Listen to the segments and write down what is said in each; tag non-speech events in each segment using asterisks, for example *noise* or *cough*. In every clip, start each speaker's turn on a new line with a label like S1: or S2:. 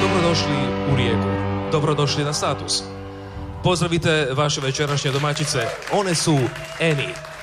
S1: Dobrodošli u Rijeku. Dobrodošli na status pozdravite vaše večerašnje domaćice. One su Eni.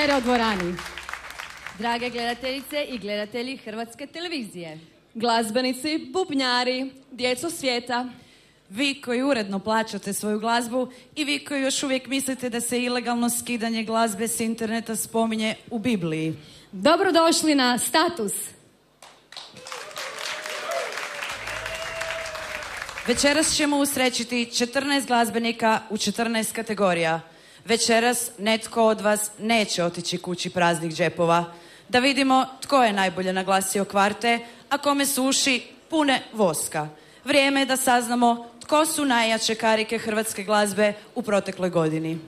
S2: stereo dvorani.
S3: Drage gledateljice i gledatelji Hrvatske televizije,
S4: glazbenici, bubnjari, djeco svijeta, vi koji uredno plaćate svoju glazbu i vi koji još uvijek mislite da se ilegalno skidanje glazbe s interneta spominje u Bibliji.
S2: Dobrodošli na Status.
S4: Večeras ćemo usrećiti 14 glazbenika u 14 kategorija. Večeras netko od vas neće otići kući praznih džepova. Da vidimo tko je najbolje naglasio kvarte, a kome su uši pune voska. Vrijeme je da saznamo tko su najjače karike hrvatske glazbe u protekloj godini.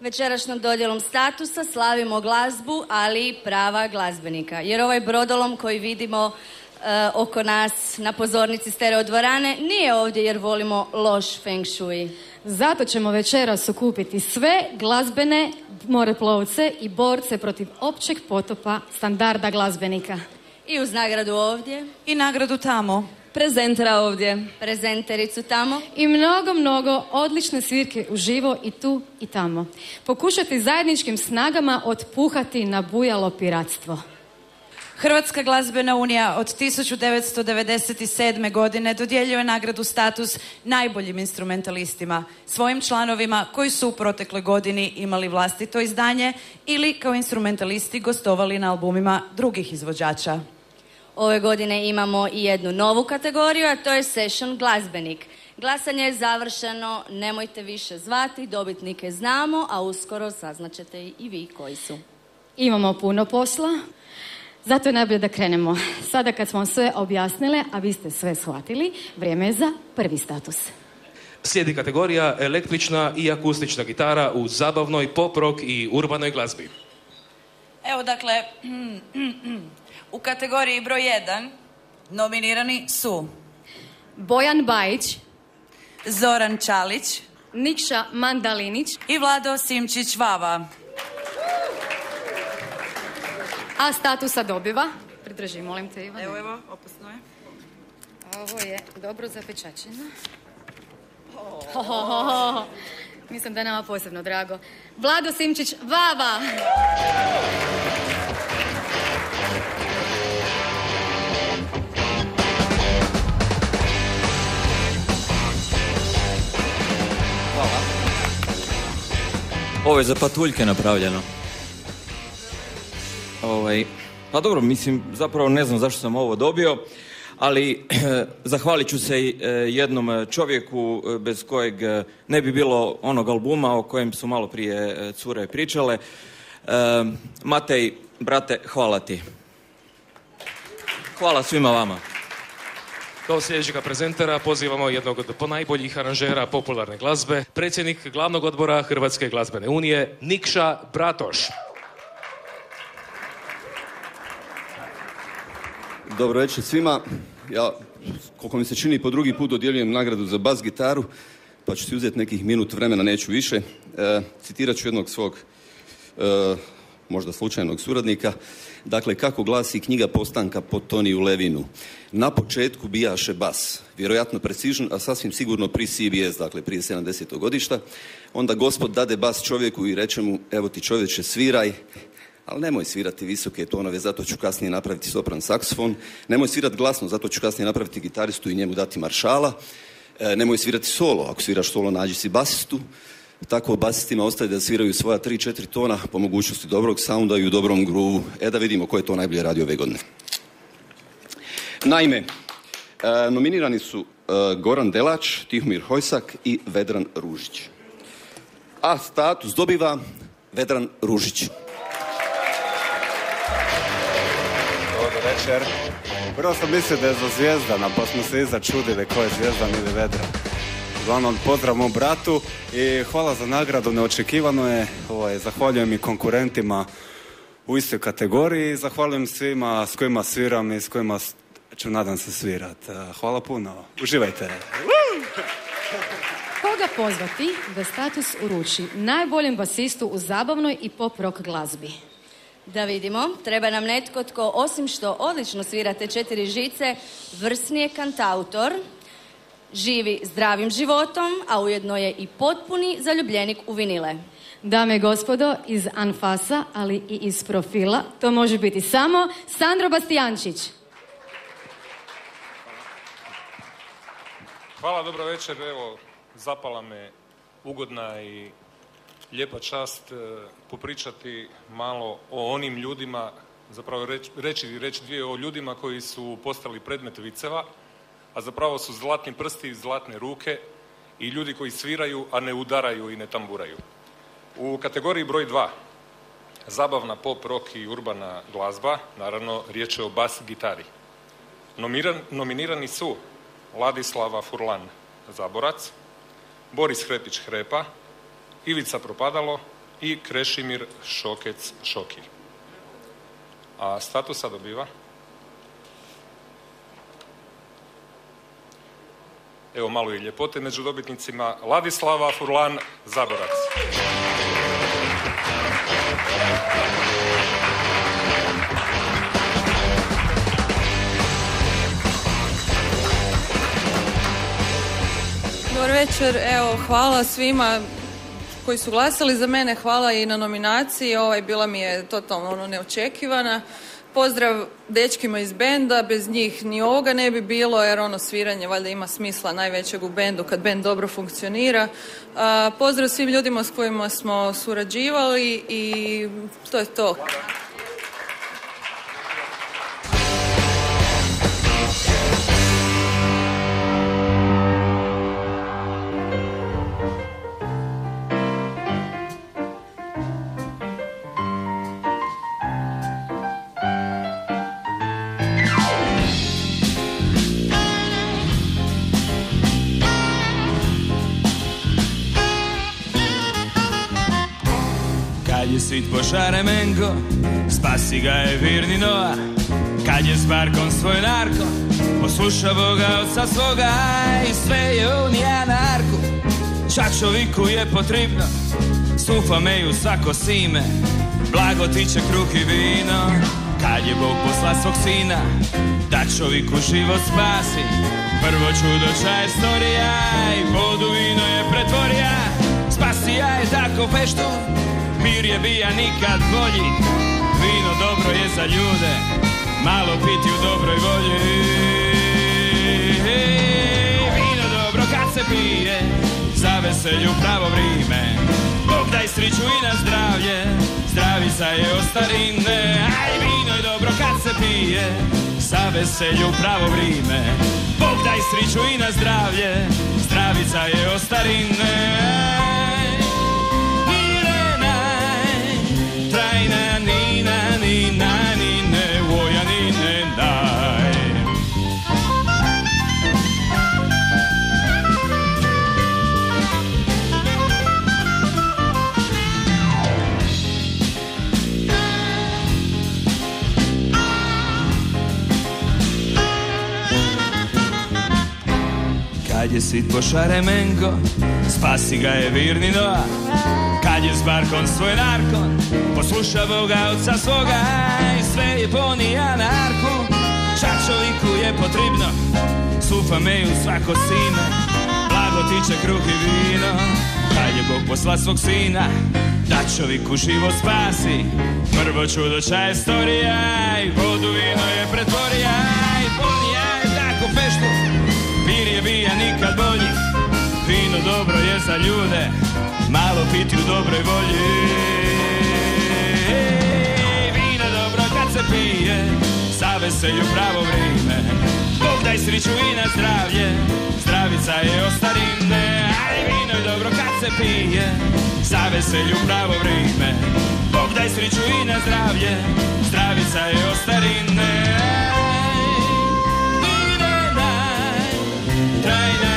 S3: Večerašnom dodjelom statusa slavimo glazbu, ali i prava glazbenika. Jer ovaj brodolom koji vidimo oko nas na pozornici stereo dvorane nije ovdje jer volimo loš feng shui.
S2: Zato ćemo večeras okupiti sve glazbene moreplovce i borce protiv općeg potopa standarda glazbenika.
S3: I uz nagradu ovdje,
S4: I nagradu tamo.
S5: Prezentera ovdje.
S3: prezentericu tamo.
S2: I mnogo, mnogo odlične svirke uživo i tu i tamo. Pokušati zajedničkim snagama otpuhati na bujalo piratstvo.
S4: Hrvatska glazbena unija od 1997. godine dodjeljuje nagradu status najboljim instrumentalistima, svojim članovima koji su u protekloj godini imali vlastito izdanje ili kao instrumentalisti gostovali na albumima drugih izvođača.
S3: Ove godine imamo i jednu novu kategoriju, a to je session glazbenik. Glasanje je završeno, nemojte više zvati, dobitnike znamo, a uskoro saznaćete i vi koji su.
S2: Imamo puno posla, zato je najbolje da krenemo. Sada kad smo sve objasnile, a vi ste sve shvatili, vrijeme je za prvi status.
S1: Slijedi kategorija električna i akustična gitara u zabavnoj pop rock i urbanoj glazbi.
S4: Evo dakle, u kategoriji broj 1 nominirani su
S2: Bojan Bajić,
S4: Zoran Čalić
S2: Nikša Mandalinić,
S4: i Vlado Simčić Vava.
S2: A statusa dobiva... Pridrži, molim te, Ivane.
S4: Evo, evo, opasno je.
S2: Ovo je dobro zapečačeno. Ho, Mislim da je nama posebno drago. Vlado Simčić, Vava!
S6: Ovo je za patuljke napravljeno. Ovaj, pa dobro, mislim, zapravo ne znam zašto sam ovo dobio, ali *clears throat* zahvalit ću se e, jednom čovjeku e, bez kojeg e, ne bi bilo onog albuma o kojem su malo prije cure pričale. Matej, brate, hvala ti. Hvala svima vama.
S1: Kao sljedećega prezentera pozivamo jednog od ponajboljih aranžera popularne glazbe, predsjednik glavnog odbora Hrvatske glazbene unije, Nikša Bratoš.
S7: Dobro večer svima. Ja, koliko mi se čini, po drugi put dodjeljujem nagradu za bas gitaru, pa ću si uzeti nekih minut vremena, neću više. E, citirat ću jednog svog, e, možda slučajnog suradnika. Dakle, kako glasi knjiga postanka po Toniju Levinu. Na početku bijaše bas, vjerojatno precision, a sasvim sigurno pri CBS, dakle prije 70. godišta. Onda gospod dade bas čovjeku i reče mu, evo ti čovječe, sviraj, ali nemoj svirati visoke tonove, zato ću kasnije napraviti sopran saksofon, nemoj svirati glasno, zato ću kasnije napraviti gitaristu i njemu dati maršala, E, nemoj svirati solo, ako sviraš solo nađi si basistu, tako basistima ostaje da sviraju svoja 3-4 tona po mogućnosti dobrog sounda i u dobrom groovu. E da vidimo ko je to najbolje radio ove godine. Naime, e, nominirani su e, Goran Delač, Tihomir Hojsak i Vedran Ružić. A status dobiva Vedran Ružić.
S8: Večer. Prvo sam mislio da je za Zvijezdana, pa smo se i začudili ko je Zvijezdan ili Vedran. Uglavnom, pozdrav mom bratu i hvala za nagradu, neočekivano je. Ovaj, zahvaljujem i konkurentima u istoj kategoriji. Zahvaljujem svima s kojima sviram i s kojima ću nadam se svirat. Eh, Hvala puno. Uživajte.
S2: Koga pozvati da status uruči najboljem basistu u zabavnoj i pop rock glazbi?
S3: Da vidimo, treba nam netko tko osim što odlično svira te četiri žice, vrsni je kantautor, živi zdravim životom, a ujedno je i potpuni zaljubljenik u vinile.
S2: Dame i gospodo, iz Anfasa, ali i iz profila, to može biti samo Sandro Bastijančić.
S9: Hvala, dobro večer. Evo, zapala me ugodna i lijepa čast e, popričati malo o onim ljudima, zapravo reći, reći, dvije o ljudima koji su postali predmet viceva, a zapravo su zlatni prsti i zlatne ruke i ljudi koji sviraju, a ne udaraju i ne tamburaju. U kategoriji broj 2, zabavna pop, rock i urbana glazba, naravno riječ je o bas gitari. Nomiran- nominirani su Ladislava Furlan Zaborac, Boris Hrepić Hrepa, Ivica Propadalo i Krešimir Šokec Šoki. A statusa dobiva Evo malo i ljepote među dobitnicima. Ladislava Furlan Zaborac.
S5: Dobar večer, evo hvala svima koji su glasali za mene, hvala i na nominaciji, ovaj bila mi je totalno ono neočekivana. Pozdrav dečkima iz benda, bez njih ni ovoga ne bi bilo jer ono sviranje valjda ima smisla najvećeg u bendu kad bend dobro funkcionira. A, pozdrav svim ljudima s kojima smo surađivali i to je to.
S10: Požare mengo, spasi ga je virni Noa. Kad je s barkom svoj narko, poslušao ga oca svoga i sve je on ja narko. Čak čoviku je potrebno, stufa meju svako sime, blago tiče kruh i vino. Kad je Bog posla svog sina, da čoviku život spasi, prvo čudo čaj storija i vodu vino je pretvorija. Spasija je tako feštu, mir je bija nikad bolji, vino dobro je za ljude, malo piti u dobroj volji. Vino dobro kad se pije, za veselju pravo vrime, Bog daj sriću i na zdravlje, zdravica je ostarine. Aj, vino je dobro kad se pije, za veselju pravo vrime, Bog daj sriću i na zdravlje, zdravica je ostarine. Trajna je sit pošare mengo, spasi ga je virni Noa. Kad je s barkom svoj narkon, poslušao ga oca svoga i sve je ponija narku. Čoviku je potrebno, sufa meju svako sine, blago tiče kruh i vino. Kad je Bog posla svog sina, da čoviku život spasi, prvo čudo čaje storija i vodu vino je pretvorija bija nikad bolji. Vino dobro je za ljude Malo piti u dobroj volji. Vino dobro kad se pije Za veselju pravo vrijeme. Bog daj sriću i na zdravlje Zdravica je ostarine. Aj vino dobro kad se pije Za veselju pravo vrijeme. Bog daj sriću i na zdravlje Zdravica je ostarine
S11: China.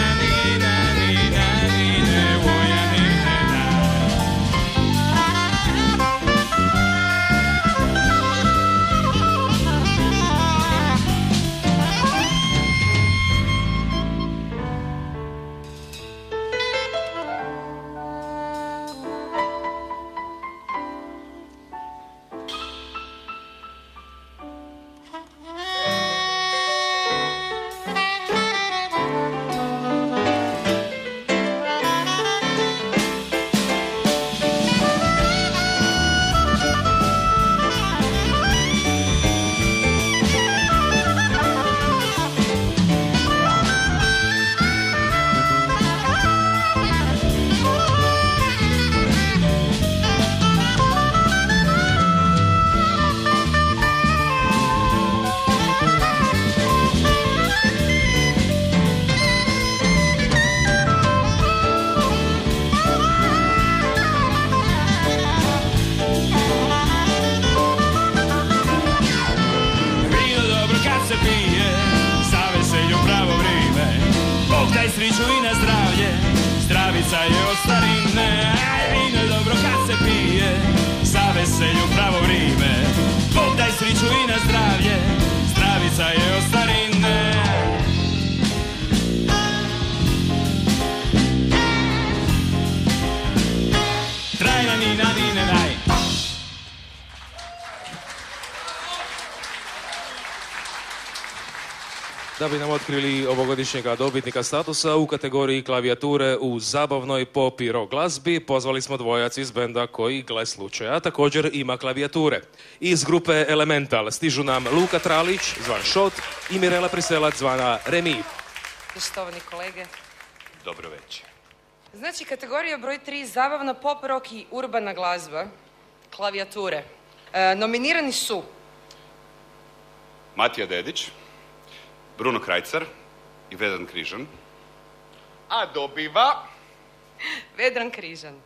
S11: Nam otkrili ovogodišnjega dobitnika statusa u kategoriji klavijature u zabavnoj pop i rock glazbi, pozvali smo dvojac iz benda koji, gle slučaja, također ima klavijature. Iz grupe Elemental stižu nam Luka Tralić, zvan Šot, i Mirela Priselac, zvana Remi.
S12: Štovani kolege.
S13: Dobro večer.
S12: Znači, kategorija broj 3, zabavna pop rock i urbana glazba, klavijature. E, nominirani su
S13: Matija Dedić, Bruno Krajcar i Vedan Križan. A dobiva...
S12: Vedran Križan.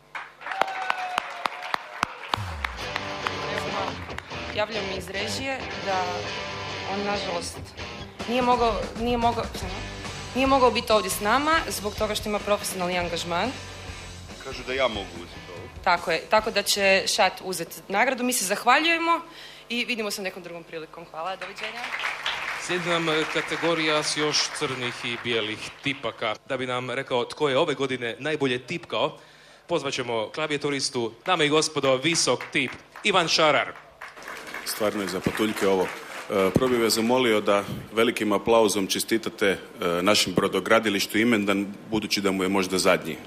S12: Javljam mi iz režije da on, nažalost, nije mogao, nije mogao, nije mogao biti ovdje s nama zbog toga što ima profesionalni angažman.
S13: Kažu da ja mogu uzeti ovo.
S12: Tako je, tako da će Šat uzeti nagradu. Mi se zahvaljujemo i vidimo se nekom drugom prilikom. Hvala, doviđenja.
S11: Slijedi nam kategorija s još crnih i bijelih tipaka. Da bi nam rekao tko je ove godine najbolje tipkao, pozvat ćemo klavijaturistu, dame i gospodo, visok tip, Ivan Šarar.
S14: Stvarno je za patuljke ovo. E, Prvo bih vas zamolio da velikim aplauzom čestitate e, našem brodogradilištu Imendan, budući da mu je možda zadnji.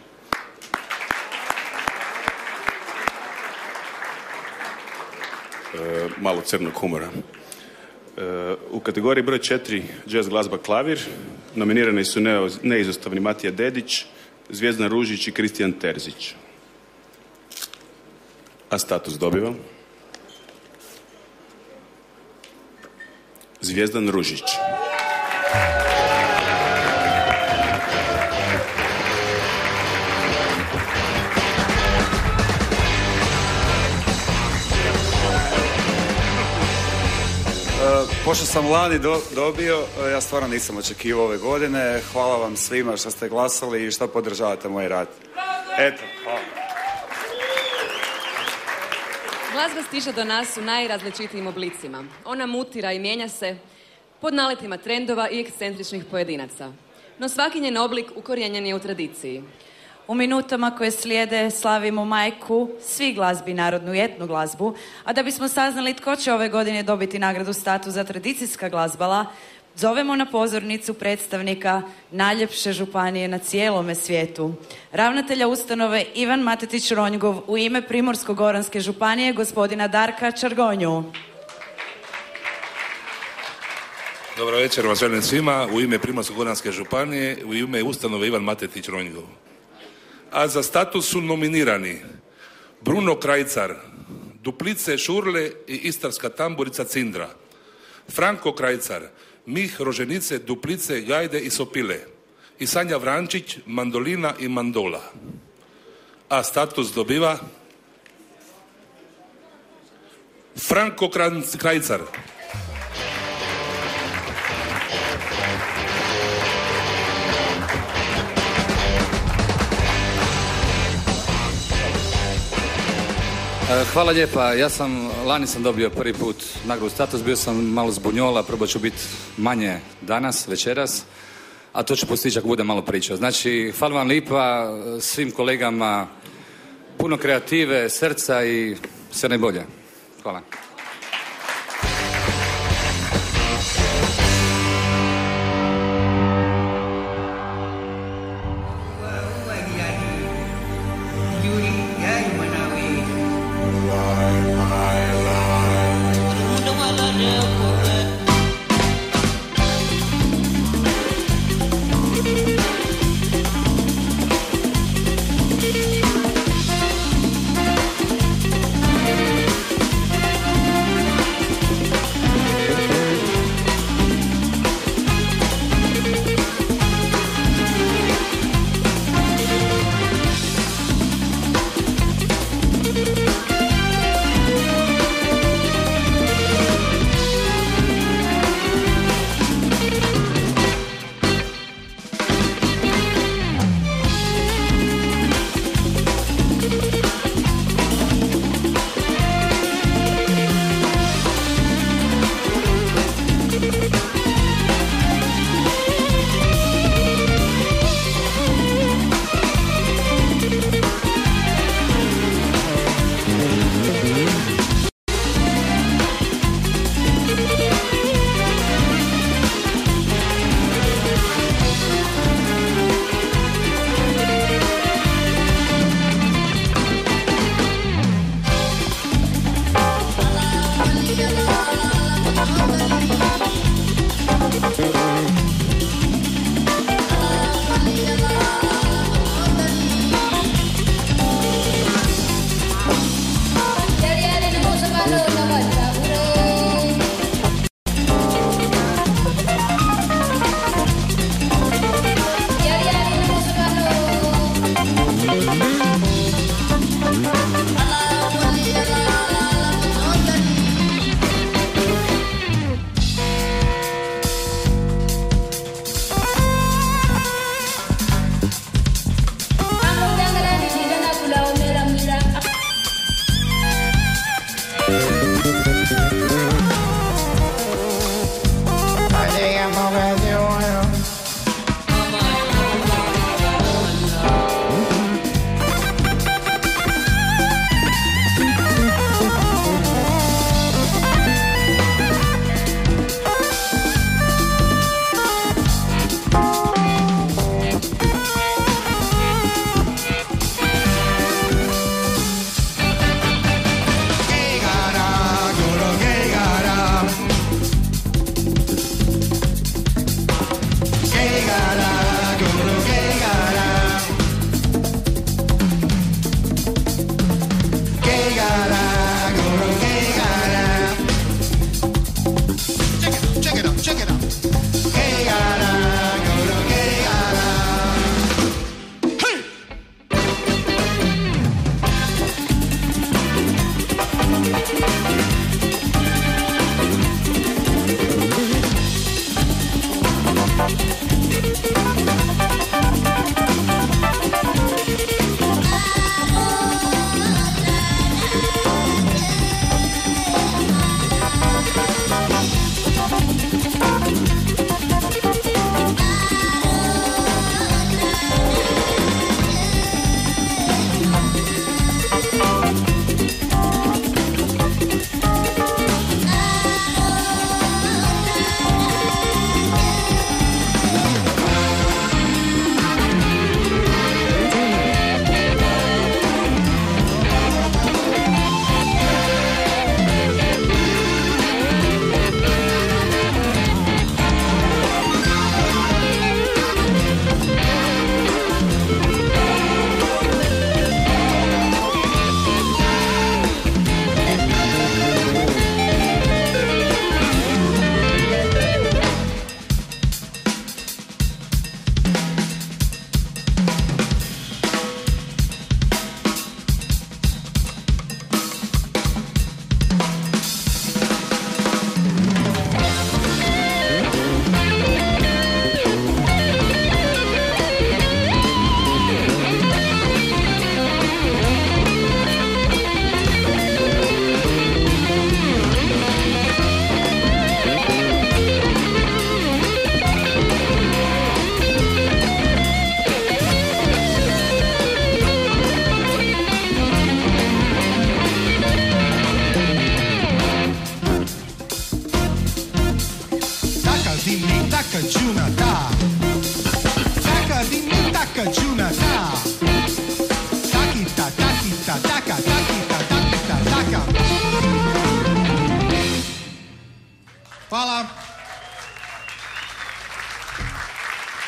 S14: E, Malo crnog humora. U kategoriji broj 4 jazz glazba klavir nominirani su neizostavni Matija Dedić, Zvijezdan Ružić i Kristijan Terzić. A status dobiva Zvijezdan Ružić.
S8: Pošto sam lani do- dobio, e, ja stvarno nisam očekivao ove godine. Hvala vam svima što ste glasali i što podržavate moj rad. Eto, hvala.
S15: Glazba stiže do nas u najrazličitijim oblicima. Ona mutira i mijenja se pod naletima trendova i ekscentričnih pojedinaca. No svaki njen oblik ukorijenjen je u tradiciji.
S4: U minutama koje slijede slavimo majku svi glazbi narodnu i etnu glazbu, a da bismo saznali tko će ove godine dobiti nagradu statu za tradicijska glazbala, zovemo na pozornicu predstavnika najljepše županije na cijelome svijetu. Ravnatelja ustanove Ivan Matetić Ronjgov u ime Primorsko-goranske županije gospodina Darka Čargonju.
S16: Dobro večer vam želim svima u ime Primorsko-goranske županije, u ime ustanove Ivan Matetić Ronjgov. A za status su nominirani Bruno Krajcar, Duplice Šurle i Istarska tamburica Cindra, Franko Krajcar, Mih Roženice, Duplice, Gajde i Sopile i Sanja Vrančić, Mandolina i Mandola. A status dobiva Franko Krajcar.
S17: Hvala lijepa. Ja sam, lani sam dobio prvi put nagradu status, bio sam malo zbunjola, probat ću biti manje danas, večeras, a to ću postići ako bude malo pričao. Znači, hvala vam lipa e, svim kolegama, puno kreative, srca i sve najbolje.
S18: Hvala.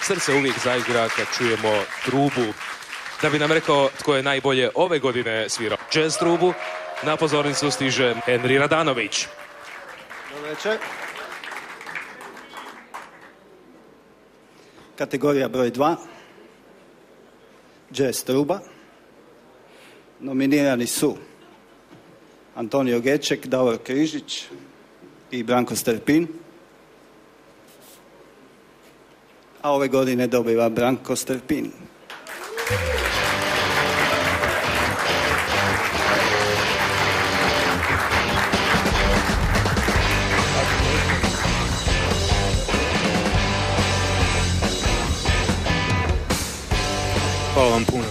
S11: Srce uvijek zaigra kad čujemo trubu. Da bi nam rekao tko je najbolje ove godine svirao jazz trubu, na pozornicu stiže Henry Radanović.
S8: Dobro večer. Kategorija broj 2. Jazz truba. Nominirani su Antonio Geček, Davor Križić i Branko Strpin. A ove godine dobiva Branko Strpin.
S19: Hvala vam puno.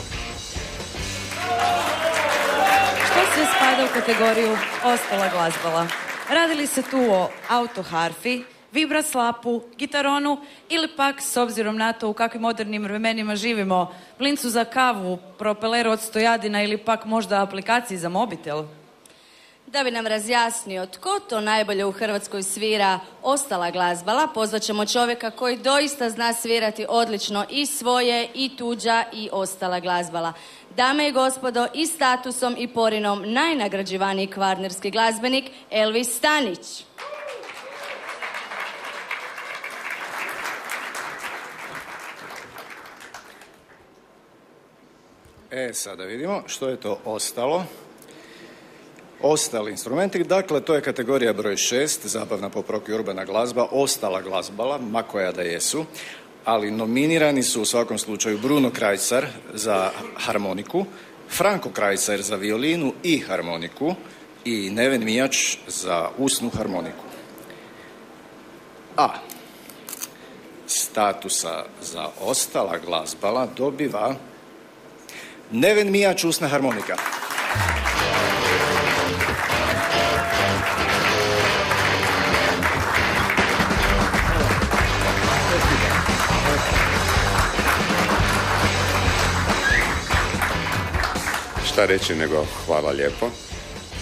S4: Što sve spada u kategoriju ostala glazbala? Radi li se tu o autoharfi, vibraslapu, gitaronu ili pak, s obzirom na to u kakvim modernim vremenima živimo, plincu za kavu, propeleru od stojadina ili pak možda aplikaciji za mobitel?
S3: Da bi nam razjasnio tko to najbolje u Hrvatskoj svira ostala glazbala, pozvat ćemo čovjeka koji doista zna svirati odlično i svoje, i tuđa, i ostala glazbala. Dame i gospodo, i statusom i porinom najnagrađivaniji kvarnerski glazbenik Elvis Stanić.
S20: E, sada vidimo što je to ostalo. Ostali instrumenti, dakle, to je kategorija broj 6, zabavna poprok i urbana glazba, ostala glazbala, ma koja da jesu, ali nominirani su u svakom slučaju Bruno Krajcar za harmoniku, Franko Krajcar za violinu i harmoniku i Neven Mijač za usnu harmoniku. A statusa za ostala glazbala dobiva Neven Mijač usna harmonika.
S21: Šta reći nego hvala lijepo.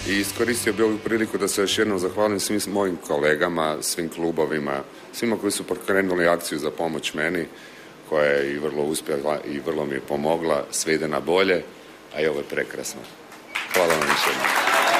S21: I iskoristio bi ovu priliku da se još jednom zahvalim svim mojim kolegama, svim klubovima, svima koji su pokrenuli akciju za pomoć meni, koja je i vrlo uspjela i vrlo mi je pomogla, sve ide na bolje, a i ovo je prekrasno. Hvala vam još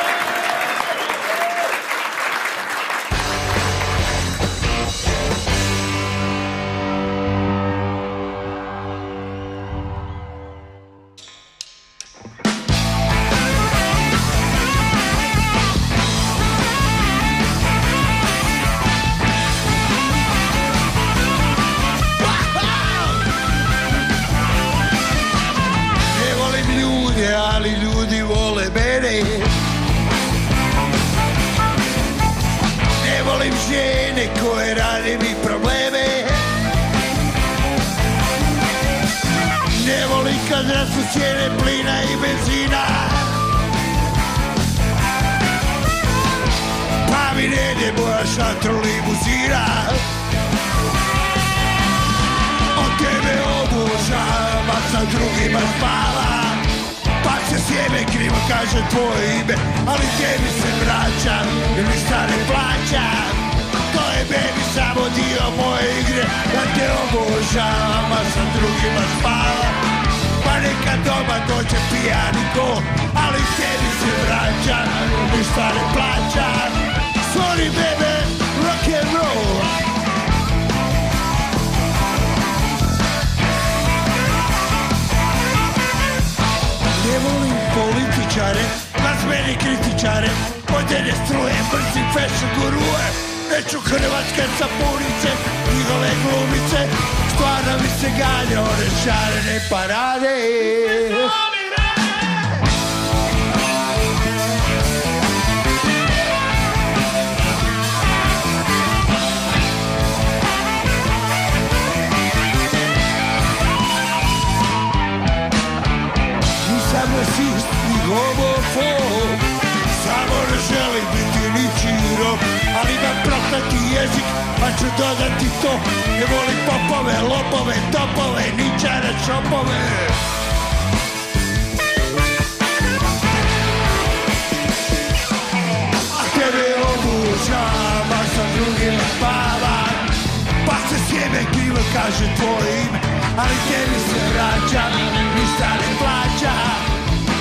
S18: mi se ganja one šarene parade Nisam rasist ni homofob Samo ne želim biti ničiji rob Ali imam prokleti jezik
S21: Pa ću dodati to. Ne volim popove, lopove, topove Ničare, šopove. A tebe obučam A sa drugim spavam. Pa se sjebe krivo kaže tvoje ime Ali tebi se vraćam Ništa ne plaćam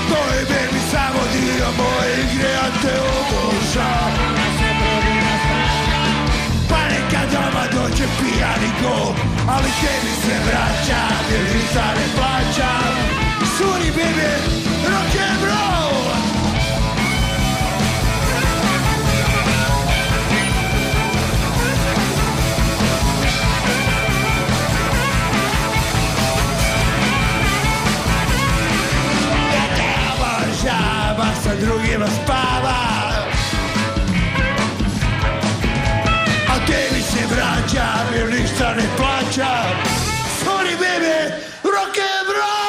S21: To je baby samo dio moje igre Ja te obožam Neka doma dođe pijani gol Ali tebi se vraćam Jer ništa ne plaćam Suri baby Rock and roll Obožava sa drugima spava se vraćam jer ništa ne plaćam Sorry baby, rock and roll!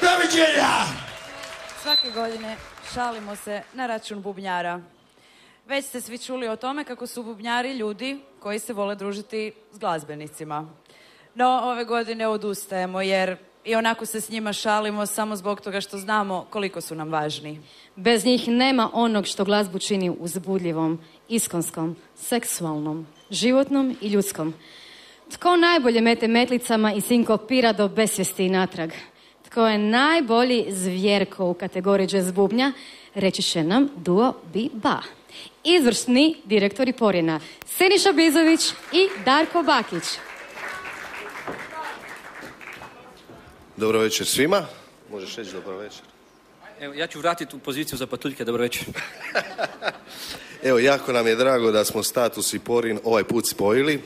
S21: Doviđenja!
S4: Svake godine šalimo se na račun bubnjara. Već ste svi čuli o tome kako su bubnjari ljudi koji se vole družiti s glazbenicima. No, ove godine odustajemo jer i onako se s njima šalimo samo zbog toga što znamo koliko su nam važni.
S2: Bez njih nema onog što glazbu čini uzbudljivom, iskonskom, seksualnom, životnom i ljudskom. Tko najbolje mete metlicama i sinkopira do besvijesti i natrag? Tko je najbolji zvjerko u kategoriji jazz bubnja? Reći će nam duo Bi Ba. Izvršni direktori Porjena, Seniša Bizović i Darko Bakić.
S22: Dobro večer svima. Možeš reći dobro večer.
S17: Evo, ja ću vratiti u poziciju za patuljke, dobro večer. *laughs*
S22: Evo, jako nam je drago da smo status i porin ovaj put spojili.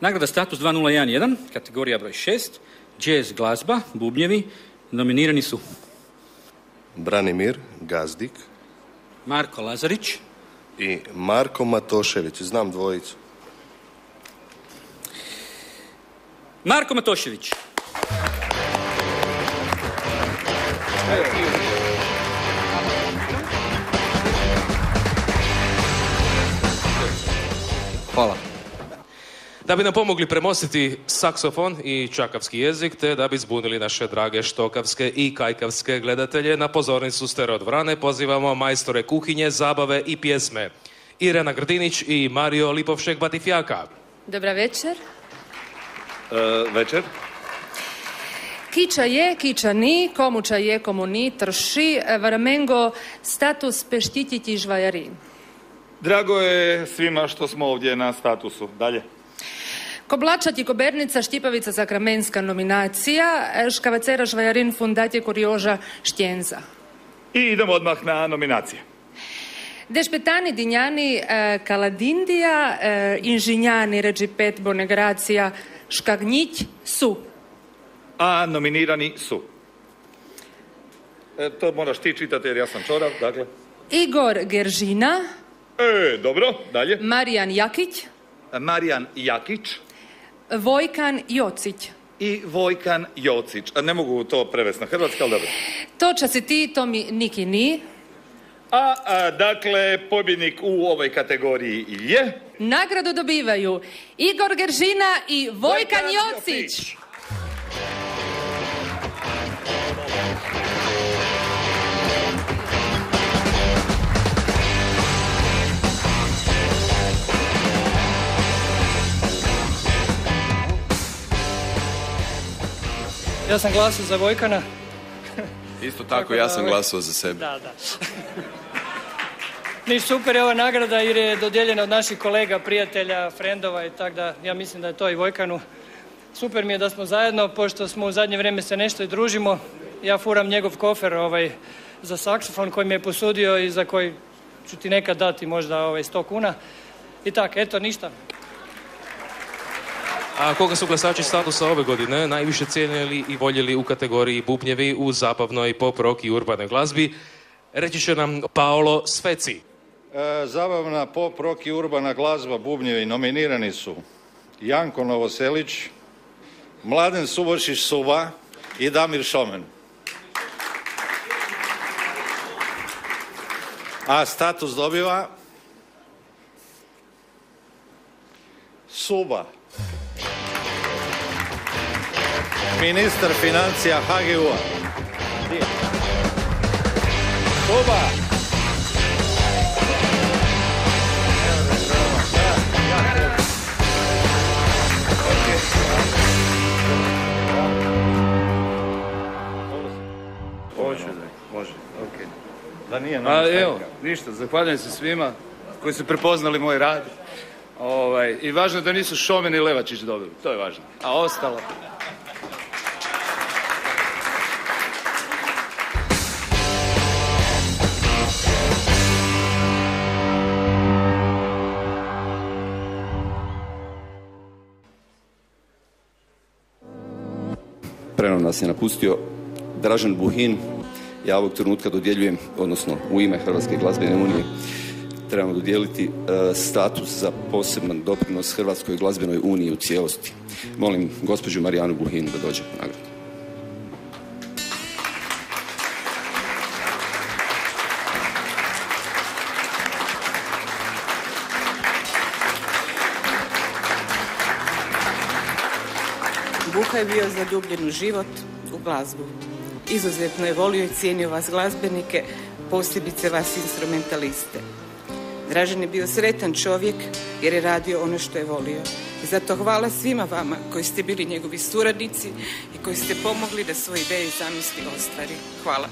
S17: Nagrada Status 2011, kategorija broj 6, jazz glazba, bubnjevi, nominirani su
S22: Branimir Gazdik
S17: Marko Lazarić,
S22: i Marko Matošević. Znam dvojicu.
S17: Marko Matošević.
S11: Hvala. Da bi nam pomogli premostiti saksofon i čakavski jezik, te da bi zbunili naše drage štokavske i kajkavske gledatelje, na pozornicu Stereodvrane pozivamo majstore kuhinje, zabave i pjesme. Irena Grdinić i Mario Lipovšek Batifjaka.
S23: Dobra večer.
S22: večer.
S23: Kiča je, kiča ni, komuča je, komu ni, trši, varamengo, status peštititi žvajari.
S24: Drago je svima što smo ovdje na statusu. Dalje.
S23: Koblačat i kobernica, štipavica sakramenska nominacija, škavacera žvajarin fundatje kurioža štjenza.
S24: I idemo odmah na nominacije.
S23: Dešpetani dinjani eh, kaladindija, eh, inžinjani ređi pet bonegracija, škagnjić su.
S24: A nominirani su. E, to moraš ti čitati jer ja sam čorav, dakle.
S23: Igor Geržina,
S24: E, dobro, dalje.
S23: Marijan Jakić,
S24: Marijan Jakić
S23: Vojkan Jocić.
S24: i Vojkan Jocić. A ne mogu to prevesti na hrvatski, ali dobro.
S23: Toča si ti, to mi niki ni.
S24: A, a, dakle, pobjednik u ovoj kategoriji je...
S23: Nagradu dobivaju Igor Geržina i Vojkan Jocić.
S25: Ja sam glasao za Vojkana.
S22: Isto tako, ja sam glasao za sebe.
S25: Da, da. *laughs* Niš super je ova nagrada jer je dodijeljena od naših kolega, prijatelja, frendova i tako da ja mislim da je to i Vojkanu. Super mi je da smo zajedno, pošto smo u zadnje vrijeme se nešto i družimo. Ja furam njegov kofer ovaj, za saksofon koji mi je posudio i za koji ću ti nekad dati možda ovaj, 100 kuna. I tak, eto, ništa.
S11: A koga su glasači statusa ove godine najviše cijenili i voljeli u kategoriji bubnjevi u zabavnoj pop, rock i urbanoj glazbi? Reći će nam Paolo Sveci.
S24: E, zabavna pop, rock i urbana glazba, bubnjevi nominirani su Janko Novoselić, Mladen Subošić Suba i Damir Šomen. A status dobiva Suba. Ministar financija HGU-a. Suba.
S26: Može, može, ok.
S24: Da nije
S26: A, evo, ništa, zahvaljujem se svima koji su prepoznali moj rad. Ovaj, I važno je da nisu Šomen i Levačić dobili, to je važno. A ostalo...
S7: Preno nas je napustio Dražen Buhin. Ja ovog trenutka dodjeljujem, odnosno u ime Hrvatske glazbene unije, trebamo dodijeliti e, status za poseban doprinos Hrvatskoj glazbenoj uniji u cijelosti. Molim gospođu Marijanu Buhin da dođe
S27: Buha je bio zaljubljen u život, u glazbu. Izuzetno je volio i cijenio vas glazbenike, posebice vas instrumentaliste. Dražen je bio sretan čovjek jer je radio ono što je volio. I zato hvala svima vama koji ste bili njegovi suradnici i koji ste pomogli da svoje ideje i zamisli ostvari. Hvala.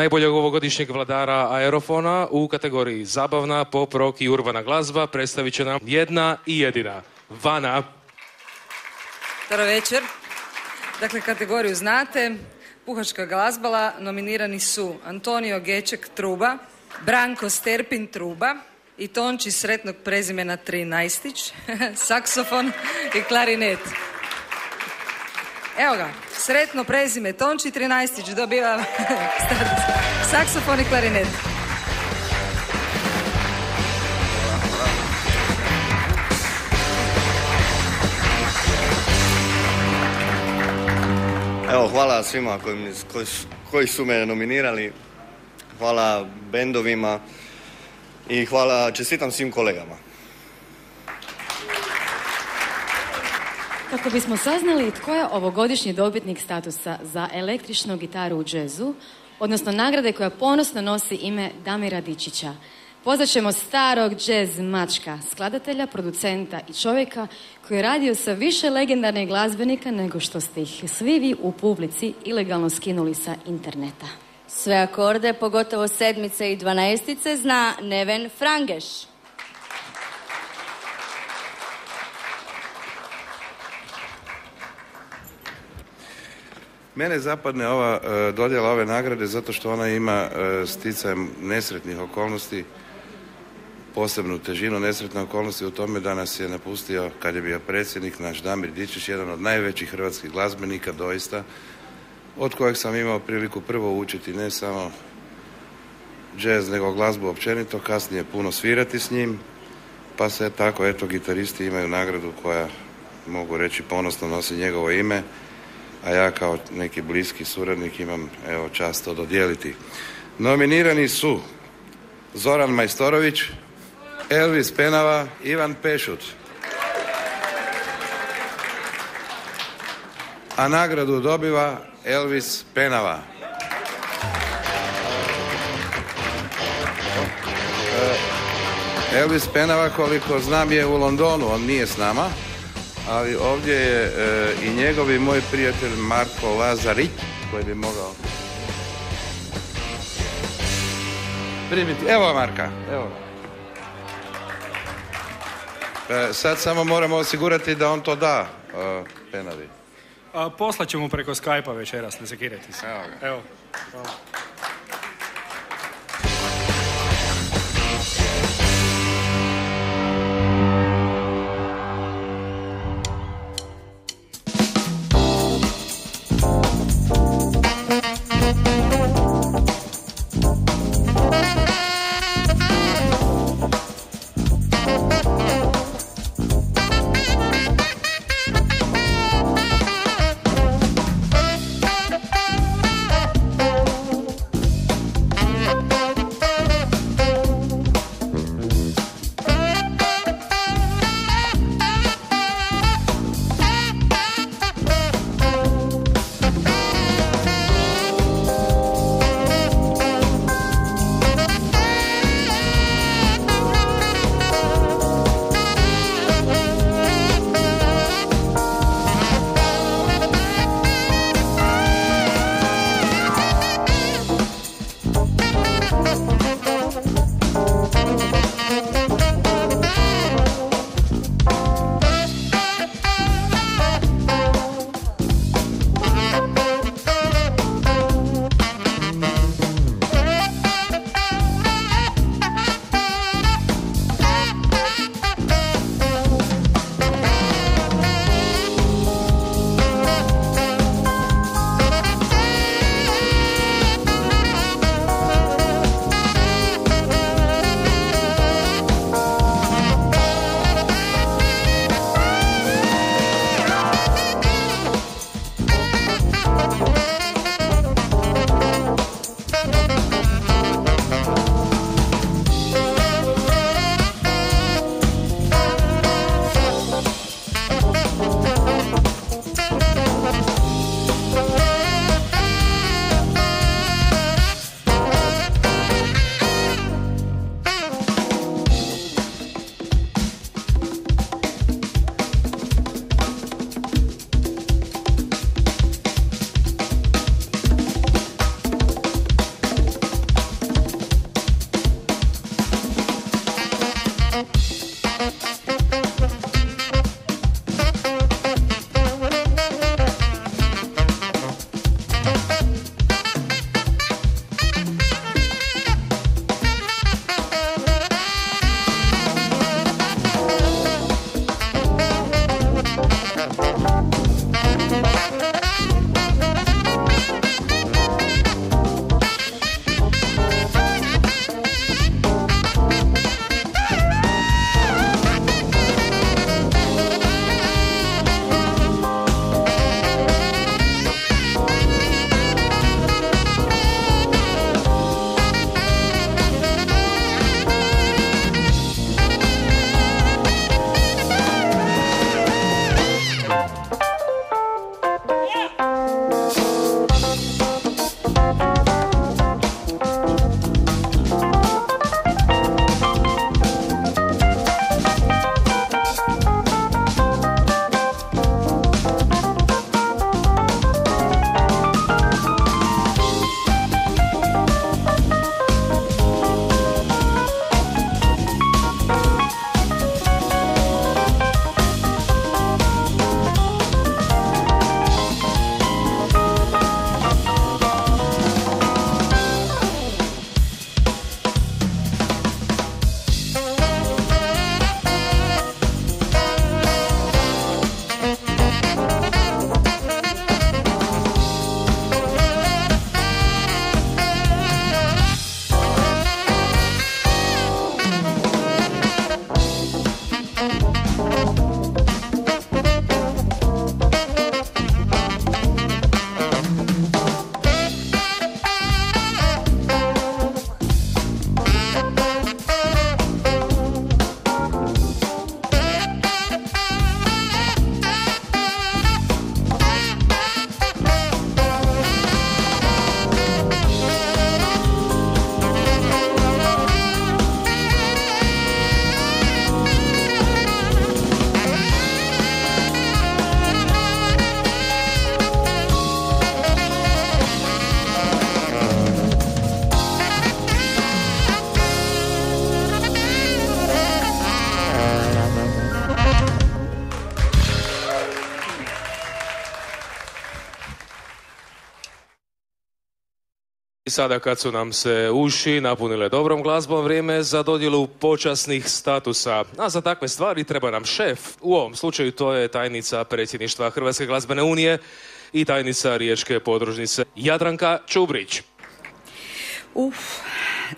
S1: Najboljeg ovogodišnjeg vladara aerofona u kategoriji zabavna, pop, rock i urbana glazba predstavit će nam jedna i jedina. Vana.
S28: Dobro večer. Dakle, kategoriju znate. Puhačka glazbala nominirani su Antonio Geček Truba, Branko Sterpin Truba i Tonči sretnog prezimena Trinajstić, *laughs* saksofon i klarinet. Evo ga, sretno prezime Tonči Trinajstić dobiva *laughs* saksofon i klarinet.
S29: Evo, hvala svima koji, koji koji su me nominirali. Hvala bendovima i hvala, čestitam svim kolegama.
S2: Kako bismo saznali tko je ovogodišnji dobitnik statusa za električnu gitaru u džezu, odnosno nagrade koja ponosno nosi ime Damira Dičića, pozvat ćemo starog džez mačka, skladatelja, producenta i čovjeka koji je radio sa više legendarnih glazbenika nego što ste ih svi vi u publici ilegalno skinuli sa interneta.
S3: Sve akorde, pogotovo sedmice i dvanaestice, zna Neven Frangeš.
S30: Mene zapadne ova e, dodjela ove nagrade zato što ona ima e, sticajem nesretnih okolnosti posebnu težinu nesretne okolnosti u tome da nas je napustio kad je bio predsjednik naš Damir Dičić, jedan od najvećih hrvatskih glazbenika doista, od kojeg sam imao priliku prvo učiti ne samo jazz nego glazbu općenito, kasnije puno svirati s njim, pa se tako eto gitaristi imaju nagradu koja mogu reći ponosno nosi njegovo ime, a ja kao neki bliski suradnik imam evo čast to dodijeliti. Nominirani su Zoran Majstorović, Elvis Penava, Ivan Pešut. A nagradu dobiva Elvis Penava. E, Elvis Penava koliko znam je u Londonu, on nije s nama, ali ovdje je e, i njegov i moj prijatelj Marko Lazarić koji bi mogao primiti. Evo Marka, evo. E, sad samo moramo osigurati da on to da e, Penavi.
S19: A, poslat ćemo preko Skype-a večeras, ne sekirajte se.
S30: Evo ga.
S19: Evo. Hvala.
S1: Sada kad su nam se uši napunile dobrom glazbom, vrijeme je za dodjelu počasnih statusa. A za takve stvari treba nam šef. U ovom slučaju to je tajnica predsjedništva Hrvatske glazbene unije i tajnica Riječke podružnice Jadranka Čubrić.
S31: Uf,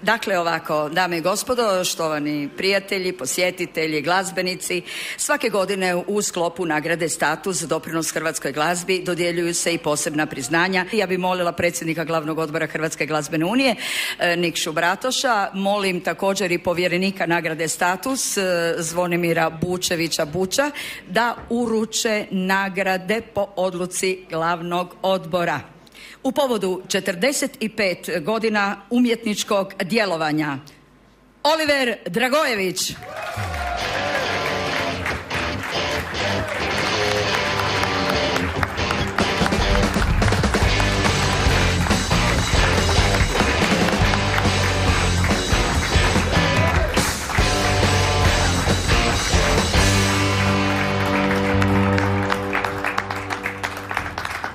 S31: dakle ovako, dame i gospodo, štovani prijatelji, posjetitelji, glazbenici, svake godine u sklopu nagrade status doprinos hrvatskoj glazbi dodjeljuju se i posebna priznanja. Ja bi molila predsjednika glavnog odbora Hrvatske glazbene unije, e, Nikšu Bratoša, molim također i povjerenika nagrade status e, Zvonimira Bučevića Buča da uruče nagrade po odluci glavnog odbora. U povodu 45 godina umjetničkog djelovanja. Oliver Dragojević.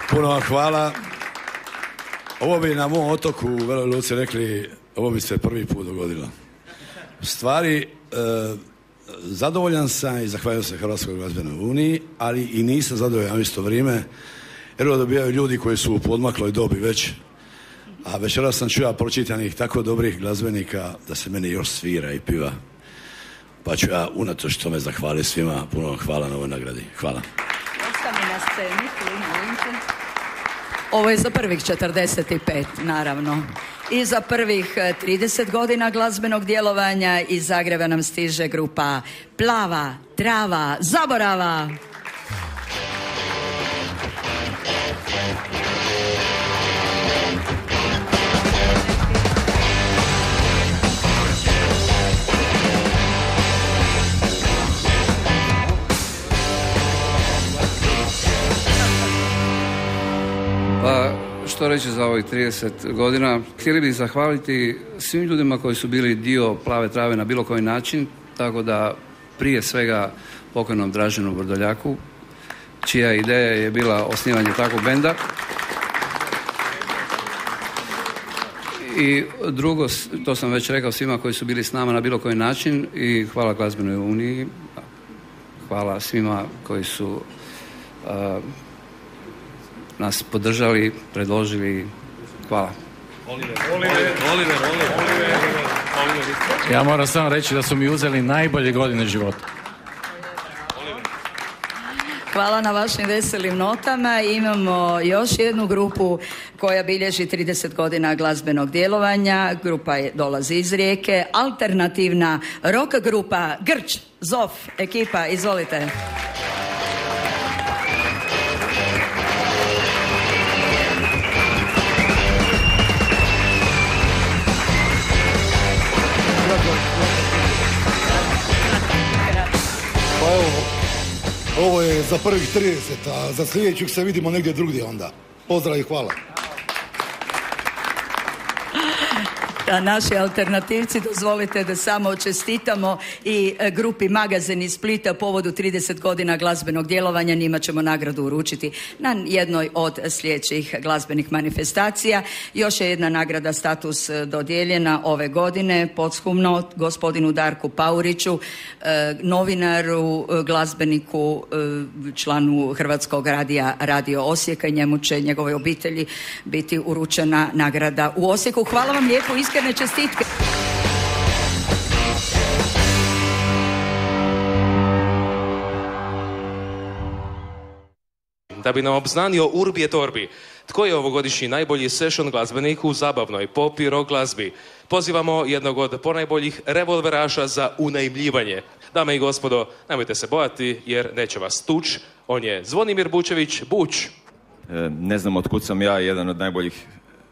S32: Puno hvala. Ovo bi na mom otoku u Veloj Luci rekli, ovo bi se prvi put dogodilo. U stvari, e, zadovoljan sam i zahvaljujem se Hrvatskoj glazbenoj uniji, ali i nisam zadovoljan u isto vrijeme, jer dobijaju ljudi koji su u podmakloj dobi već, a večeras sam čuo pročitanih tako dobrih glazbenika da se meni još svira i piva. Pa ću ja unatoč tome zahvaliti svima, puno hvala na ovoj nagradi. Hvala.
S31: Ovo je za prvih 45, naravno. I za prvih eh, 30 godina glazbenog djelovanja iz Zagreba nam stiže grupa Plava, Trava, Zaborava.
S33: Pa, što reći za ovih 30 godina? Htjeli bih zahvaliti svim ljudima koji su bili dio plave trave na bilo koji način, tako da prije svega pokojnom Draženu Vrdoljaku, čija ideja je bila osnivanje takvog benda. I drugo, to sam već rekao svima koji su bili s nama na bilo koji način i hvala Glazbenoj uniji, hvala svima koji su nas podržali, predložili, hvala.
S19: Oliver, Oliver, Oliver, Ja moram samo reći da su mi uzeli najbolje godine života.
S31: Hvala na vašim veselim notama. Imamo još jednu grupu koja bilježi 30 godina glazbenog djelovanja. Grupa je, dolazi iz Rijeke. Alternativna rock grupa Grč, Zof, ekipa, izvolite.
S34: Ovo je za prvih 30, a za sljedećeg se vidimo negdje drugdje onda. Pozdrav i hvala.
S31: A naši alternativci, dozvolite da samo čestitamo i e, grupi Magazin iz Splita povodu 30 godina glazbenog djelovanja. Njima ćemo nagradu uručiti na jednoj od sljedećih glazbenih manifestacija. Još je jedna nagrada status e, dodijeljena ove godine podshumno gospodinu Darku Pauriću, e, novinaru, glazbeniku, članu Hrvatskog radija Radio Osijeka i njemu će njegovoj obitelji biti uručena nagrada u Osijeku. Hvala vam lijepo, iskrene čestitke.
S1: Da bi nam obznanio Urbi et Orbi, tko je ovogodišnji najbolji session glazbenik u zabavnoj pop i rock glazbi? Pozivamo jednog od ponajboljih revolveraša za unajmljivanje. Dame i gospodo, nemojte se bojati jer neće vas tuć. On je Zvonimir Bučević, Buć.
S35: E, Ne znam otkud sam ja jedan od najboljih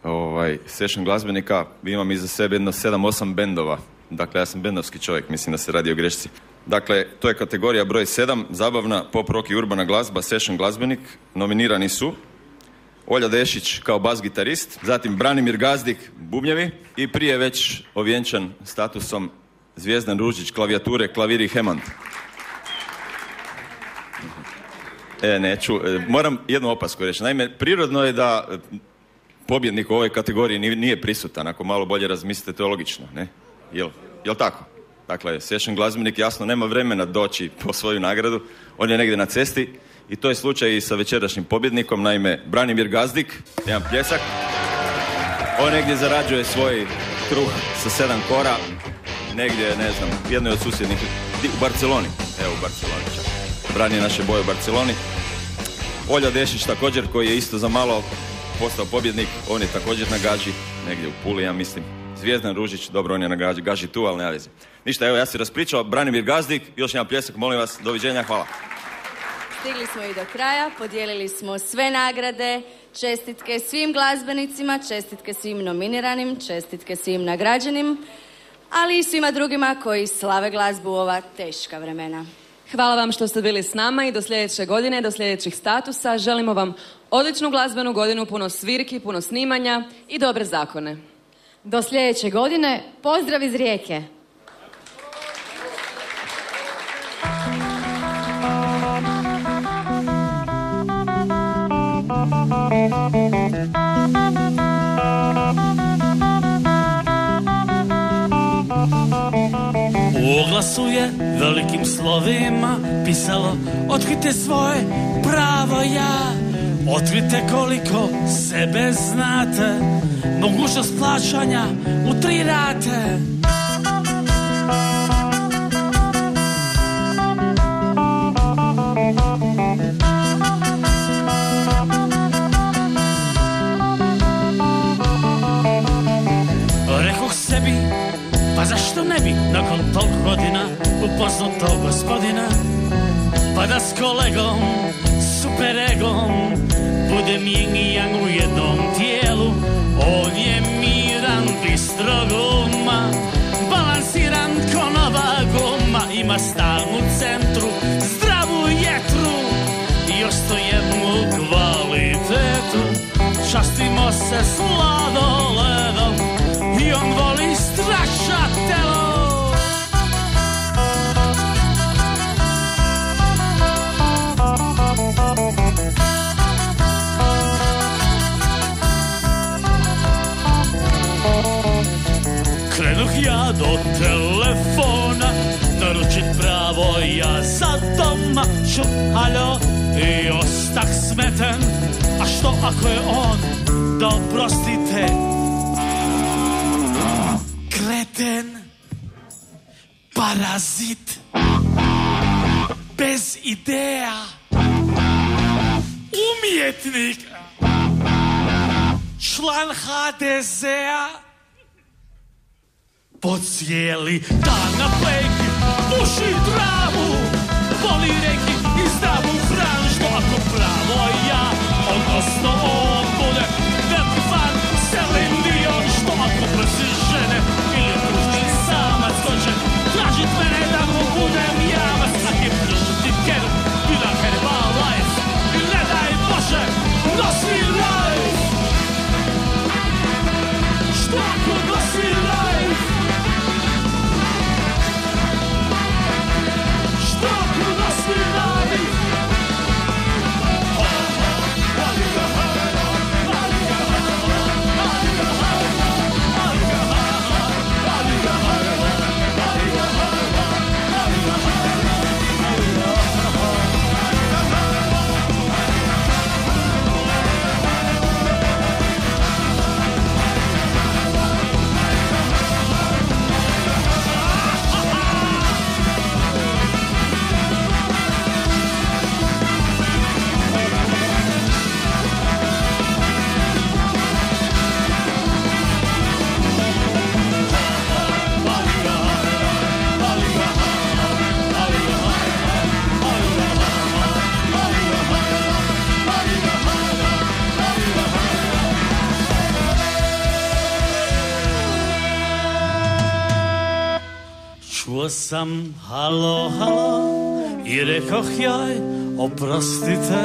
S35: ovaj, session glazbenika. Imam iza sebe jedno 7-8 bendova. Dakle, ja sam bendovski čovjek, mislim da se radi o grešci. Dakle, to je kategorija broj 7, zabavna, pop, rock i urbana glazba, session glazbenik. Nominirani su Olja Dešić kao bas gitarist, zatim Branimir Gazdik, bubnjevi i prije već ovjenčan statusom Zvijezdan Ružić, klavijature, klavir i hemand. E, neću. E, moram jednu opasku reći. Naime, prirodno je da pobjednik u ovoj kategoriji ni- nije prisutan. Ako malo bolje razmislite, to je logično, ne? Jel, jel tako? Dakle, session glazbenik jasno nema vremena doći po svoju nagradu. On je negdje na cesti i to je slučaj i sa večerašnjim pobjednikom. Naime, Branimir Gazdik, jedan pljesak. On negdje zarađuje svoj kruh sa sedam kora. Negdje, ne znam, jednoj od susjednih, u Barceloni. Evo u Barceloni čak. Brani naše boje u Barceloni. Olja Dešić također koji je isto za malo postao pobjednik, on je također na gaži, negdje u Puli ja mislim. Zvijezdan Ružić, dobro on je na gaži, gaži tu, ali ne veze. Ništa, evo ja se raspričao, Branimir Gazdik, još jedan pljesak, molim vas, doviđenja, hvala.
S3: Stigli smo i do kraja, podijelili smo sve nagrade, čestitke svim glazbenicima, čestitke svim nominiranim, čestitke svim nagrađenim, ali i svima drugima koji slave glazbu u ova teška vremena.
S36: Hvala vam što ste bili s nama i do sljedeće godine, do sljedećih statusa. Želimo vam odličnu glazbenu godinu, puno svirki, puno snimanja i dobre zakone.
S2: Do sljedeće godine, pozdrav iz Rijeke.
S37: U oglasu je velikim slovima pisalo Otkrite svoje pravo ja Otkrite koliko sebe znate Mogućnost plaćanja u tri rate tog godina upoznao tog gospodina. Pa da s kolegom, super egom Budem yin i yang u jednom tijelu. On je miran, bistro guma Balansiran ko nova guma Ima stan u centru, zdravu jetru I još to jednu kvalitetu. Častimo se sladoledom I on voli do telefona. Naručit pravo ja za doma domaću Halo, i ostak smeten. A što ako je on, da oprostite? Kreten Parazit Bez ideja Umjetnik. Član HDZ-a po cijeli dan na pleki puši travu sam halo, halo i rekoh joj oprostite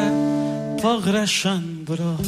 S37: pogrešan broj.